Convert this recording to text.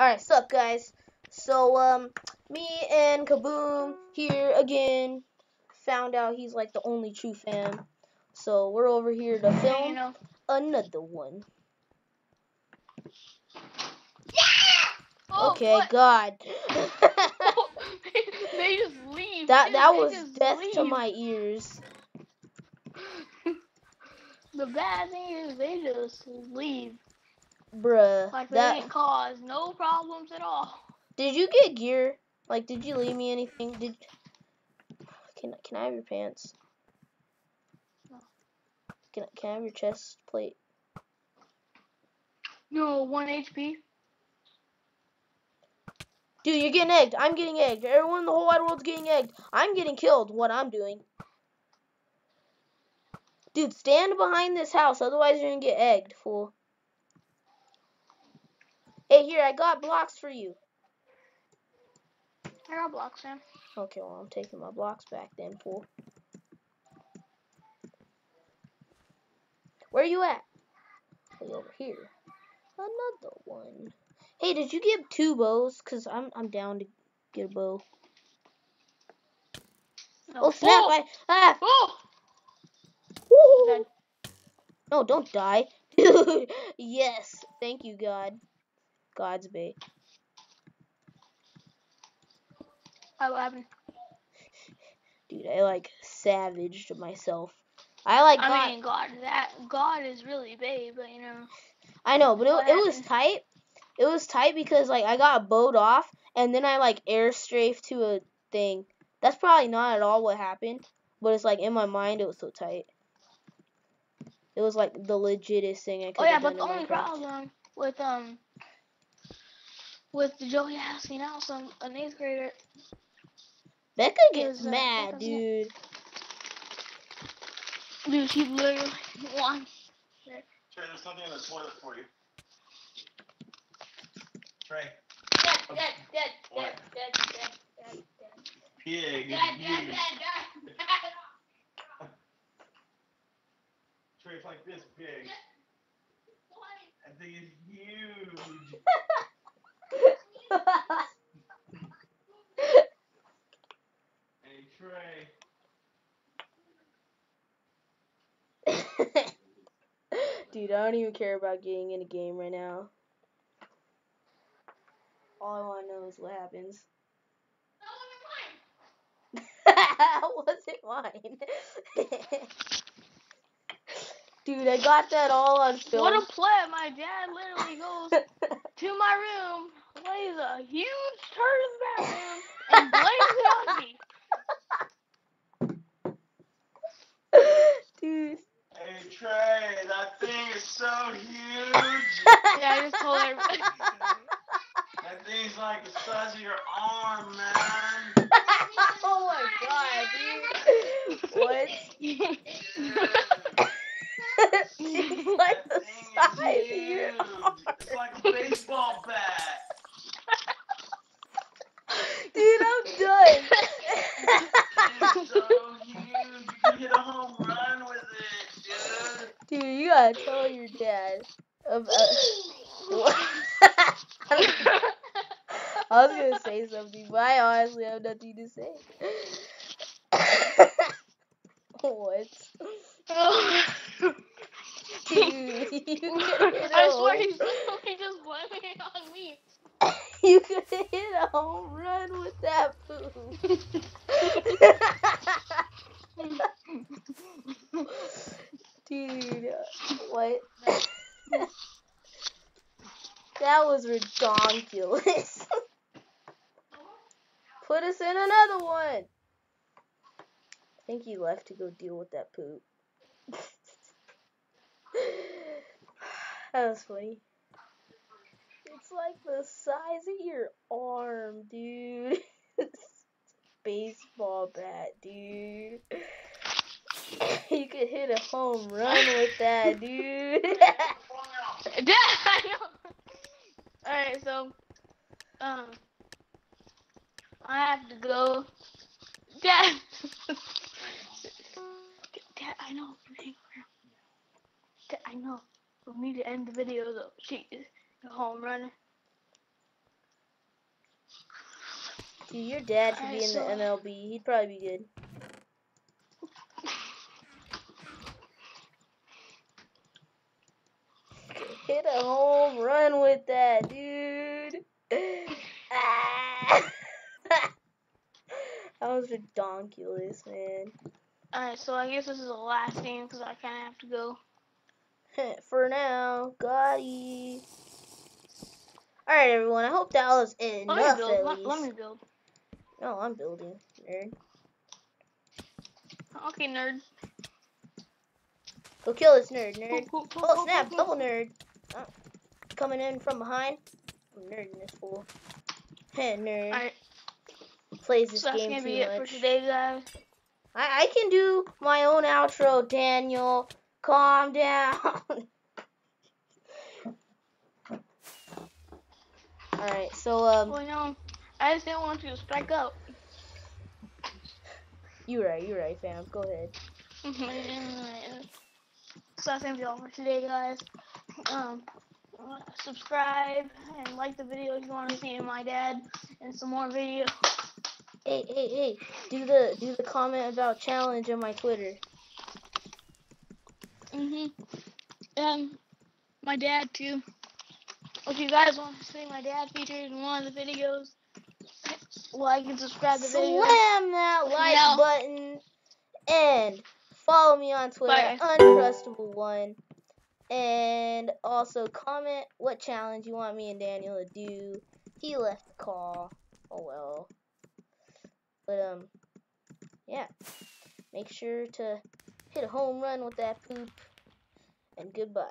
Alright, sup guys? So, um, me and KaBoom here again found out he's like the only true fan. So, we're over here to You film know. another one. Oh, okay, what? God. they just leave. that dude, that was death to my ears. The bad thing is they just leave. Bruh. Like they That didn't cause no problems at all. Did you get gear? Like did you leave me anything? Did Can can I have your pants? No. Can I- can I have your chest plate? No, one HP. Dude, you're getting egged. I'm getting egged. Everyone in the whole wide world's getting egged. I'm getting killed. What I'm doing. Dude, stand behind this house, otherwise you're gonna get egged, fool. Hey, here, I got blocks for you. I got blocks, man. Okay, well, I'm taking my blocks back then, fool. Where are you at? Way over here. Another one. Hey, did you get two bows? Cause I'm I'm down to get a bow. No. Oh snap! I ah. Oh! Woo! No, don't die. Dude, yes. Thank you, God. God's bait. Oh, what happened? Dude, I like savaged myself. I like got, I mean, God, that God is really big, but you know. I know, but it, it was tight. It was tight because like I got bowed off and then I like air strafed to a thing. That's probably not at all what happened, but it's like in my mind it was so tight. It was like the legitest thing I could Oh yeah, have but the only problem with um with Joey asking out some an eighth grader Becca gets uh, mad, Becca's- dude. Dude, she literally won. Trey, there's something in the toilet for you. Trey, Dead, dead, dead, What? dead, dead, dead, dead, dead. pig. Dead, It's dead, huge. dead, dead. Trey, it's like this big. That thing is huge. Hey, Trey. Dude, I don't even care about getting in a game right now. All I want to know is what happens. That wasn't mine. Dude, I got that all on film. What a play! My dad literally goes to my room, lays a huge turd in the bathroom, and blames it on me. Dude. Hey, Trey, that thing is so huge. Yeah, I just told everybody. that thing's like the size of your arm, man. oh my god, dude. What? It's like the That thing is size of your arm. It's like a baseball bat. Dude, I'm done. It's so huge. You can hit a home run with it, dude. Dude, you gotta tell your dad uh, about. I was gonna say something, but I honestly have nothing to say. what? Dude, you could hit a I swear literally just blaming it on me. you could hit a home run with that poop. Dude, what? That was redonkulous. Put us in another one. I think he left to go deal with that poop. that was funny. It's like the size of your arm, dude. Baseball bat, dude. you could hit a home run with that, dude. Dad, I know. Alright, so, um, I have to go. Dad! Dad, I know. Dad, I know. We need to end the video though. She is a home run. Dude, your dad should be in so- the MLB. He'd probably be good. Hit a home run with that, dude. Ah. that was ridiculous, man. Alright, so I guess this is the last game because I kind of have to go. For now, Gotti. Alright, everyone. I hope that was enough. Let me build. Let, let me build. No, I'm building, nerd. Okay, nerd. Go kill this nerd, nerd. Oh snap! Double nerd. Oh, coming in from behind. I'm nerding this fool. Heh, nerd. Alright, Plays this so that's game gonna too be it for today, guys. I, I can do my own outro, Daniel. Calm down. Alright, so um Well, no, I just didn't want you to strike out. You're right, you're right, fam. Go ahead. so that's gonna be all for today, guys. Um, subscribe and like the video if you want to see my dad and some more videos. Hey, hey, hey. Do the do the comment about challenge on my Twitter. Mhm. Um, my dad too. If you guys want to see my dad featured in one of the videos, like and subscribe to the video. Slam that like No. button and follow me on Twitter, Bye, guys. uncrustable one. And also comment what challenge you want me and Daniel to do. He left the call. Oh well. But um, yeah. Make sure to hit a home run with that poop. And goodbye.